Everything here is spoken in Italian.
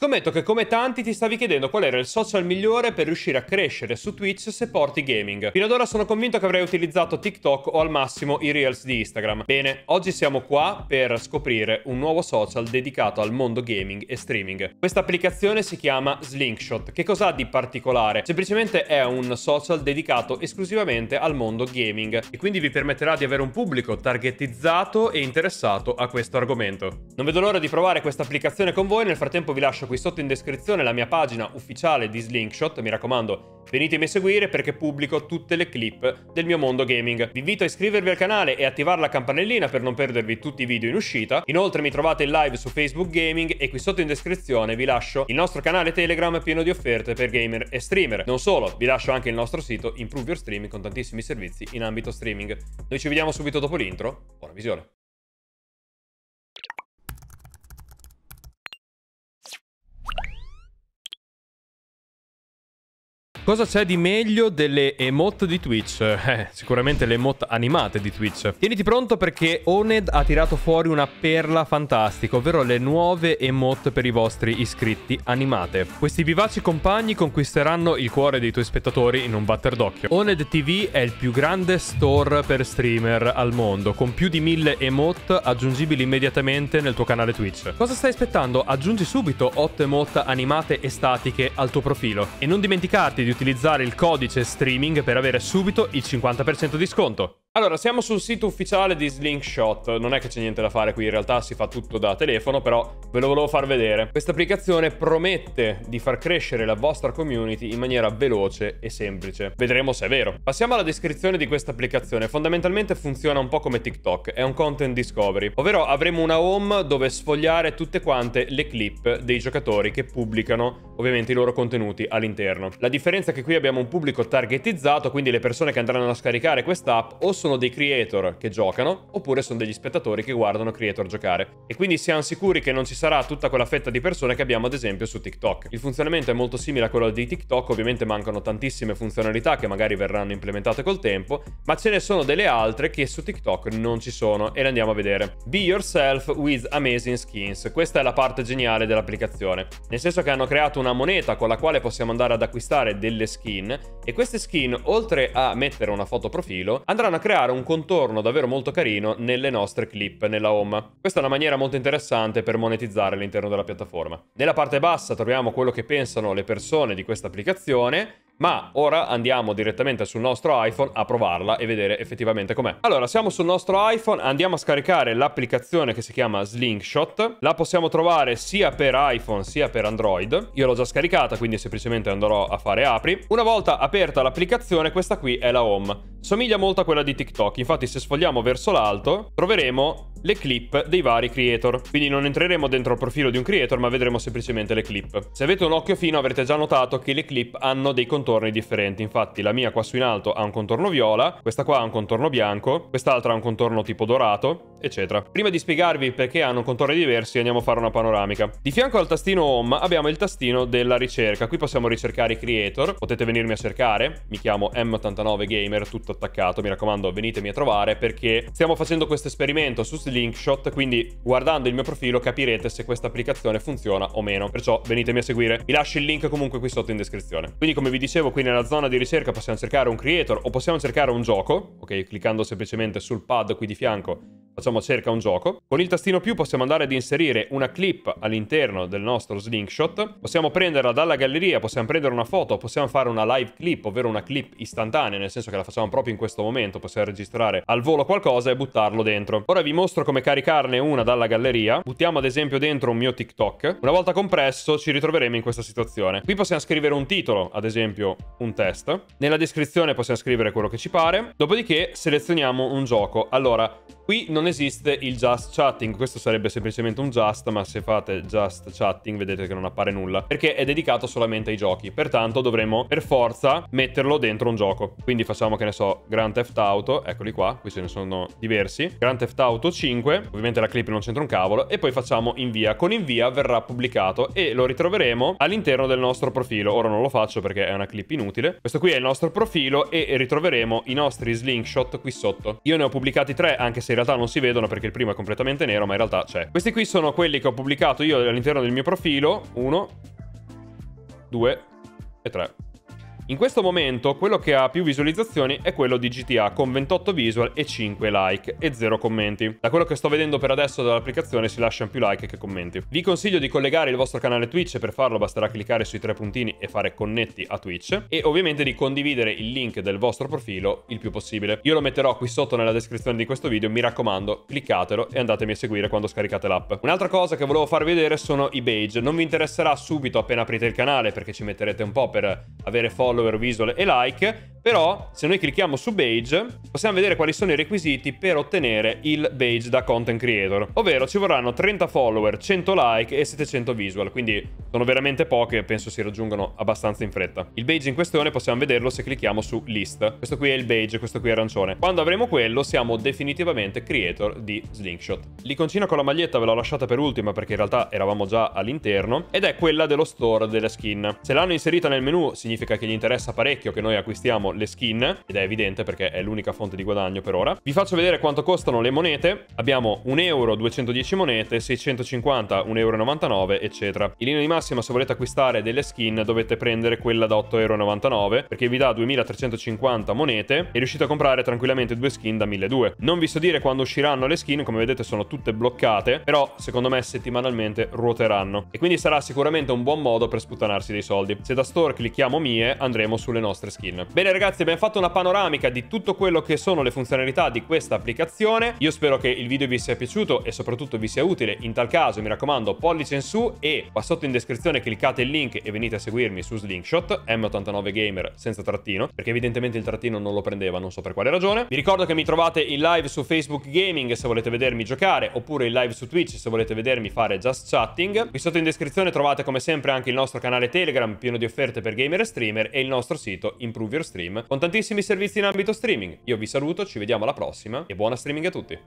Scommetto che come tanti ti stavi chiedendo qual era il social migliore per riuscire a crescere su Twitch se porti gaming. Fino ad ora sono convinto che avrei utilizzato TikTok o al massimo i Reels di Instagram. Bene, oggi siamo qua per scoprire un nuovo social dedicato al mondo gaming e streaming. Questa applicazione si chiama Slingshot. Che cosa ha di particolare? Semplicemente è un social dedicato esclusivamente al mondo gaming e quindi vi permetterà di avere un pubblico targetizzato e interessato a questo argomento. Non vedo l'ora di provare questa applicazione con voi, nel frattempo vi lascio qui sotto in descrizione la mia pagina ufficiale di Slingshot, mi raccomando venitemi a seguire perché pubblico tutte le clip del mio mondo gaming. Vi invito a iscrivervi al canale e attivare la campanellina per non perdervi tutti i video in uscita. Inoltre mi trovate in live su Facebook Gaming e qui sotto in descrizione vi lascio il nostro canale Telegram pieno di offerte per gamer e streamer. Non solo, vi lascio anche il nostro sito Improve Your Streaming con tantissimi servizi in ambito streaming. Noi ci vediamo subito dopo l'intro. Buona visione. Cosa c'è di meglio delle emote di Twitch? Eh, sicuramente le emote animate di Twitch. Tieniti pronto perché Oned ha tirato fuori una perla fantastica, ovvero le nuove emote per i vostri iscritti animate. Questi vivaci compagni conquisteranno il cuore dei tuoi spettatori in un batter d'occhio. Oned TV è il più grande store per streamer al mondo, con più di mille emote aggiungibili immediatamente nel tuo canale Twitch. Cosa stai aspettando? Aggiungi subito 8 emote animate e statiche al tuo profilo. E non dimenticarti di utilizzare il codice streaming per avere subito il 50% di sconto. Allora, siamo sul sito ufficiale di Slingshot, non è che c'è niente da fare qui, in realtà si fa tutto da telefono, però ve lo volevo far vedere. Questa applicazione promette di far crescere la vostra community in maniera veloce e semplice. Vedremo se è vero. Passiamo alla descrizione di questa applicazione. Fondamentalmente funziona un po' come TikTok, è un content discovery, ovvero avremo una home dove sfogliare tutte quante le clip dei giocatori che pubblicano ovviamente i loro contenuti all'interno. La differenza è che qui abbiamo un pubblico targetizzato, quindi le persone che andranno a scaricare quest'app o sono sono dei creator che giocano, oppure sono degli spettatori che guardano creator giocare. E quindi siamo sicuri che non ci sarà tutta quella fetta di persone che abbiamo ad esempio su TikTok. Il funzionamento è molto simile a quello di TikTok, ovviamente mancano tantissime funzionalità che magari verranno implementate col tempo, ma ce ne sono delle altre che su TikTok non ci sono e le andiamo a vedere. Be yourself with amazing skins. Questa è la parte geniale dell'applicazione, nel senso che hanno creato una moneta con la quale possiamo andare ad acquistare delle skin e queste skin, oltre a mettere una foto profilo, andranno a creare creare un contorno davvero molto carino nelle nostre clip, nella home. Questa è una maniera molto interessante per monetizzare all'interno della piattaforma. Nella parte bassa troviamo quello che pensano le persone di questa applicazione ma ora andiamo direttamente sul nostro iPhone a provarla e vedere effettivamente com'è. Allora, siamo sul nostro iPhone, andiamo a scaricare l'applicazione che si chiama Slingshot. La possiamo trovare sia per iPhone sia per Android. Io l'ho già scaricata, quindi semplicemente andrò a fare apri. Una volta aperta l'applicazione, questa qui è la home. Somiglia molto a quella di TikTok, infatti se sfogliamo verso l'alto troveremo le clip dei vari creator. Quindi non entreremo dentro il profilo di un creator, ma vedremo semplicemente le clip. Se avete un occhio fino avrete già notato che le clip hanno dei contorni differenti. Infatti la mia qua su in alto ha un contorno viola, questa qua ha un contorno bianco, quest'altra ha un contorno tipo dorato, eccetera. Prima di spiegarvi perché hanno contorni diversi, andiamo a fare una panoramica. Di fianco al tastino home abbiamo il tastino della ricerca. Qui possiamo ricercare i creator, potete venirmi a cercare. Mi chiamo M89Gamer, tutto attaccato. Mi raccomando, venitemi a trovare perché stiamo facendo questo esperimento su Linkshot, quindi guardando il mio profilo capirete se questa applicazione funziona o meno. Perciò venitemi a seguire. Vi lascio il link comunque qui sotto in descrizione. Quindi come vi dicevo, qui nella zona di ricerca possiamo cercare un creator o possiamo cercare un gioco, ok? Cliccando semplicemente sul pad qui di fianco facciamo cerca un gioco. Con il tastino più possiamo andare ad inserire una clip all'interno del nostro slingshot. Possiamo prenderla dalla galleria, possiamo prendere una foto, possiamo fare una live clip, ovvero una clip istantanea, nel senso che la facciamo proprio in questo momento, possiamo registrare al volo qualcosa e buttarlo dentro. Ora vi mostro come caricarne una dalla galleria. Buttiamo ad esempio dentro un mio TikTok. Una volta compresso ci ritroveremo in questa situazione. Qui possiamo scrivere un titolo, ad esempio un test. Nella descrizione possiamo scrivere quello che ci pare. Dopodiché selezioniamo un gioco. Allora, Qui non esiste il just chatting, questo sarebbe semplicemente un just, ma se fate just chatting vedete che non appare nulla, perché è dedicato solamente ai giochi, pertanto dovremmo per forza metterlo dentro un gioco. Quindi facciamo che ne so, Grand Theft Auto, eccoli qua, qui ce ne sono diversi, Grand Theft Auto 5, ovviamente la clip non c'entra un cavolo, e poi facciamo invia. Con invia verrà pubblicato e lo ritroveremo all'interno del nostro profilo. Ora non lo faccio perché è una clip inutile. Questo qui è il nostro profilo e ritroveremo i nostri slingshot qui sotto. Io ne ho pubblicati tre, anche se realtà non si vedono perché il primo è completamente nero, ma in realtà c'è. Questi qui sono quelli che ho pubblicato io all'interno del mio profilo. Uno, due e tre. In questo momento quello che ha più visualizzazioni è quello di GTA con 28 visual e 5 like e 0 commenti. Da quello che sto vedendo per adesso dall'applicazione si lasciano più like che commenti. Vi consiglio di collegare il vostro canale Twitch, per farlo basterà cliccare sui tre puntini e fare connetti a Twitch e ovviamente di condividere il link del vostro profilo il più possibile. Io lo metterò qui sotto nella descrizione di questo video, mi raccomando cliccatelo e andatemi a seguire quando scaricate l'app. Un'altra cosa che volevo farvi vedere sono i badge, non vi interesserà subito appena aprite il canale perché ci metterete un po' per avere follow follower, visual e like però, se noi clicchiamo su Badge, possiamo vedere quali sono i requisiti per ottenere il Badge da Content Creator. Ovvero, ci vorranno 30 follower, 100 like e 700 visual, quindi sono veramente poche penso si raggiungano abbastanza in fretta. Il Badge in questione possiamo vederlo se clicchiamo su List. Questo qui è il Badge, questo qui è arancione. Quando avremo quello, siamo definitivamente creator di Slingshot. L'iconcina con la maglietta ve l'ho lasciata per ultima perché in realtà eravamo già all'interno, ed è quella dello store delle skin. Se l'hanno inserita nel menu, significa che gli interessa parecchio che noi acquistiamo le skin, ed è evidente perché è l'unica fonte di guadagno per ora. Vi faccio vedere quanto costano le monete. Abbiamo 1 euro, 210 monete, 650, 1,99 euro, eccetera. In linea di massima, se volete acquistare delle skin, dovete prendere quella da 8,99 euro, perché vi dà 2350 monete e riuscite a comprare tranquillamente due skin da 1200. Non vi so dire quando usciranno le skin, come vedete sono tutte bloccate, però secondo me settimanalmente ruoteranno. E quindi sarà sicuramente un buon modo per sputtanarsi dei soldi. Se da store clicchiamo mie, andremo sulle nostre skin. Bene ragazzi, abbiamo fatto una panoramica di tutto quello che sono le funzionalità di questa applicazione. Io spero che il video vi sia piaciuto e soprattutto vi sia utile. In tal caso, mi raccomando, pollice in su e qua sotto in descrizione cliccate il link e venite a seguirmi su Slingshot, M89Gamer senza trattino, perché evidentemente il trattino non lo prendeva, non so per quale ragione. Vi ricordo che mi trovate in live su Facebook Gaming se volete vedermi giocare, oppure in live su Twitch se volete vedermi fare just chatting. Qui sotto in descrizione trovate come sempre anche il nostro canale Telegram pieno di offerte per gamer e streamer e il nostro sito Improve Your Stream con tantissimi servizi in ambito streaming. Io vi saluto, ci vediamo alla prossima e buona streaming a tutti.